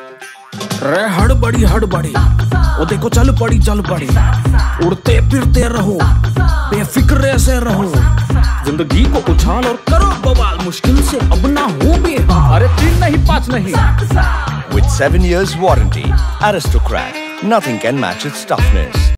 रे हड़बड़ी हड़बड़ी। वो देखो चल पड़ी चल पड़ी। उड़ते फिरते रहो। बेफिक्र से रहो। ज़िंदगी को उछाल और करो बवाल। मुश्किल से अब ना हो बेहाल अरे तीन नहीं पाँच नहीं। With 7 years warranty, Aristocrat, nothing can match its toughness.